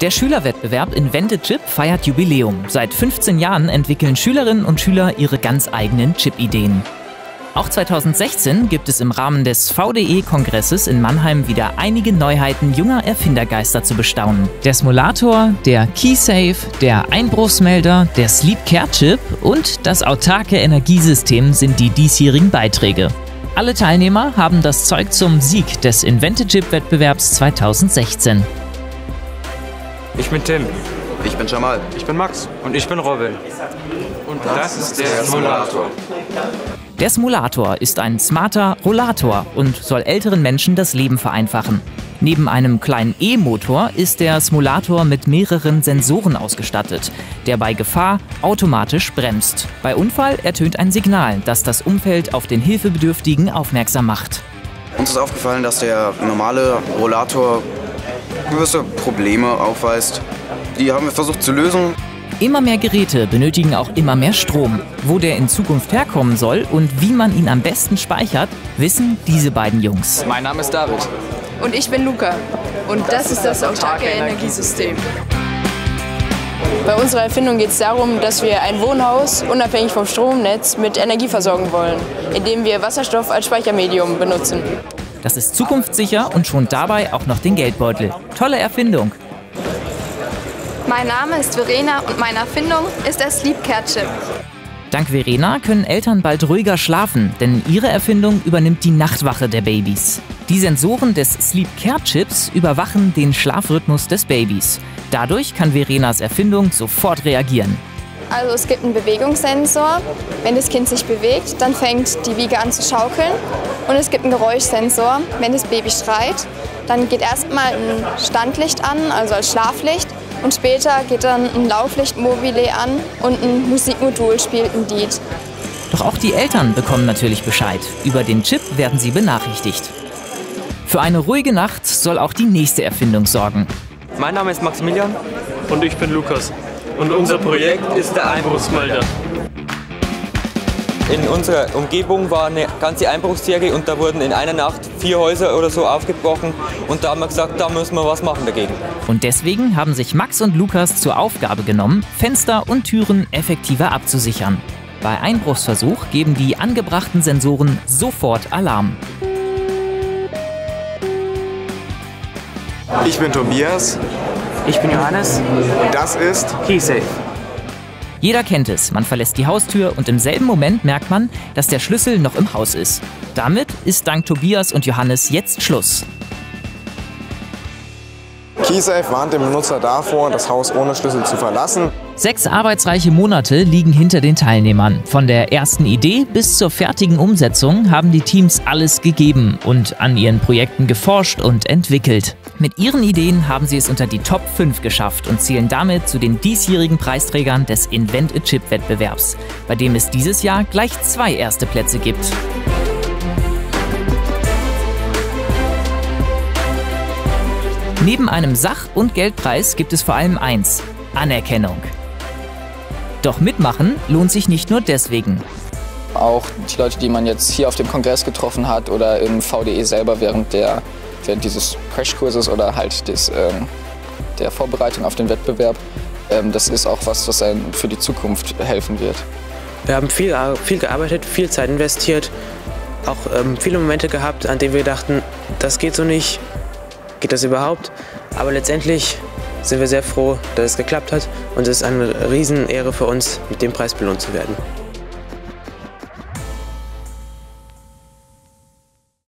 Der Schülerwettbewerb Invented Chip feiert Jubiläum. Seit 15 Jahren entwickeln Schülerinnen und Schüler ihre ganz eigenen Chip-Ideen. Auch 2016 gibt es im Rahmen des VDE-Kongresses in Mannheim wieder einige Neuheiten junger Erfindergeister zu bestaunen. Der Smolator, der KeySafe, der Einbruchsmelder, der Sleep Care Chip und das autarke Energiesystem sind die diesjährigen Beiträge. Alle Teilnehmer haben das Zeug zum Sieg des Invented Chip Wettbewerbs 2016. Ich bin Tim. Ich bin Jamal. Ich bin Max. Und ich bin Robin. Und das, das ist der Simulator. Der Simulator ist ein smarter Rollator und soll älteren Menschen das Leben vereinfachen. Neben einem kleinen E-Motor ist der Simulator mit mehreren Sensoren ausgestattet, der bei Gefahr automatisch bremst. Bei Unfall ertönt ein Signal, das das Umfeld auf den Hilfebedürftigen aufmerksam macht. Uns ist aufgefallen, dass der normale Rollator gewisse Probleme aufweist. Die haben wir versucht zu lösen. Immer mehr Geräte benötigen auch immer mehr Strom. Wo der in Zukunft herkommen soll und wie man ihn am besten speichert, wissen diese beiden Jungs. Mein Name ist David. Und ich bin Luca. Und das ist das autarke Energiesystem. Bei unserer Erfindung geht es darum, dass wir ein Wohnhaus unabhängig vom Stromnetz mit Energie versorgen wollen, indem wir Wasserstoff als Speichermedium benutzen. Das ist zukunftssicher und schont dabei auch noch den Geldbeutel. Tolle Erfindung. Mein Name ist Verena und meine Erfindung ist der Sleep Care Chip. Dank Verena können Eltern bald ruhiger schlafen, denn ihre Erfindung übernimmt die Nachtwache der Babys. Die Sensoren des Sleep Care Chips überwachen den Schlafrhythmus des Babys. Dadurch kann Verenas Erfindung sofort reagieren. Also es gibt einen Bewegungssensor. Wenn das Kind sich bewegt, dann fängt die Wiege an zu schaukeln. Und es gibt einen Geräuschsensor. Wenn das Baby schreit, dann geht erstmal ein Standlicht an, also als Schlaflicht. Und später geht dann ein Lauflichtmobile an und ein Musikmodul spielt ein Lied. Doch auch die Eltern bekommen natürlich Bescheid. Über den Chip werden sie benachrichtigt. Für eine ruhige Nacht soll auch die nächste Erfindung sorgen. Mein Name ist Maximilian. Und ich bin Lukas. Und unser Projekt ist der Einbruchsmelder. In unserer Umgebung war eine ganze Einbruchsserie und da wurden in einer Nacht vier Häuser oder so aufgebrochen und da haben wir gesagt, da müssen wir was machen dagegen. Und deswegen haben sich Max und Lukas zur Aufgabe genommen, Fenster und Türen effektiver abzusichern. Bei Einbruchsversuch geben die angebrachten Sensoren sofort Alarm. Ich bin Tobias. Ich bin Johannes. Und das ist KeySafe. Jeder kennt es, man verlässt die Haustür und im selben Moment merkt man, dass der Schlüssel noch im Haus ist. Damit ist dank Tobias und Johannes jetzt Schluss. KeySafe warnt den Benutzer davor, das Haus ohne Schlüssel zu verlassen. Sechs arbeitsreiche Monate liegen hinter den Teilnehmern. Von der ersten Idee bis zur fertigen Umsetzung haben die Teams alles gegeben und an ihren Projekten geforscht und entwickelt. Mit ihren Ideen haben sie es unter die Top 5 geschafft und zählen damit zu den diesjährigen Preisträgern des Invent a Chip Wettbewerbs, bei dem es dieses Jahr gleich zwei erste Plätze gibt. Neben einem Sach- und Geldpreis gibt es vor allem eins: Anerkennung. Doch mitmachen lohnt sich nicht nur deswegen. Auch die Leute, die man jetzt hier auf dem Kongress getroffen hat oder im VDE selber während, der, während dieses Crashkurses oder halt des, ähm, der Vorbereitung auf den Wettbewerb, ähm, das ist auch was, was einem für die Zukunft helfen wird. Wir haben viel, viel gearbeitet, viel Zeit investiert, auch ähm, viele Momente gehabt, an denen wir dachten, das geht so nicht, geht das überhaupt? Aber letztendlich sind wir sehr froh, dass es geklappt hat und es ist eine Riesenehre für uns, mit dem Preis belohnt zu werden.